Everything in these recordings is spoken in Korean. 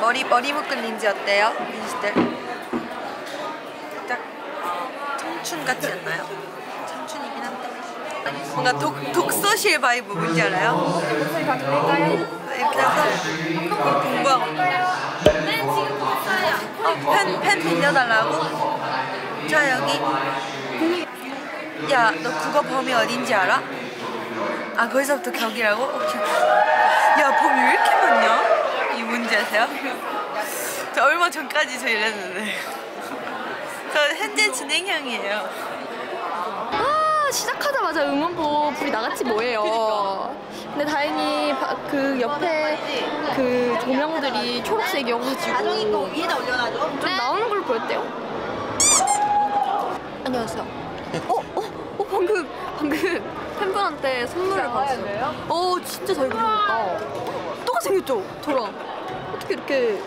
머리 머리 묶은 린지 어때요? 린지들 살짝 청춘 같지 않나요? 청춘이긴 한데 뭔가 독, 독서실 vibe 뭔지 알아요? 옷을 다 드릴까요? 이렇게 해서 공부하고 네 지금. 어, 펜, 펜 빌려달라고? 자 여기 야 너 국어 범위 어딘지 알아? 아 거기서부터 격이라고? 오케이 야 범위 왜 이렇게 많냐? 아세요? 저 얼마 전까지 저 이랬는데 저 현재 진행형이에요 아 시작하자마자 응원보 불이 나갔지 뭐예요. 근데 다행히 바- 그 옆에 그 조명들이 초록색이어가지고 위에다 올려놔줘 좀 나오는 걸 보였대요. 안녕하세요. 어, 어, 어 방금 방금 팬분한테 선물을 받았어요. 어 진짜 잘. 똑같이 생겼죠, 저랑. 어떻게 이렇게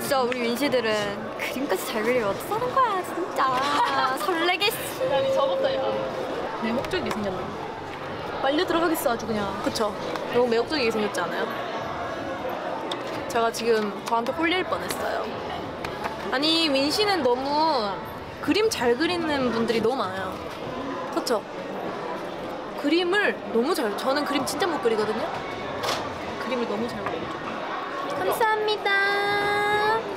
진짜 우리 윈시들은 그림까지 잘 그리면 어쩌는 거야 진짜. 설레겠어. 아니 저것도 야 매혹적이게 생겼네. 빨려 들어가겠어 아주 그냥. 그쵸. 너무 매혹적이게 생겼지 않아요? 제가 지금 저한테 홀릴 뻔했어요. 아니 윈씨는 너무 그림 잘 그리는 분들이 너무 많아요. 그쵸? 그림을 너무 잘 저는 그림 진짜 못 그리거든요. 그림을 너무 잘 그려요 감사합니다.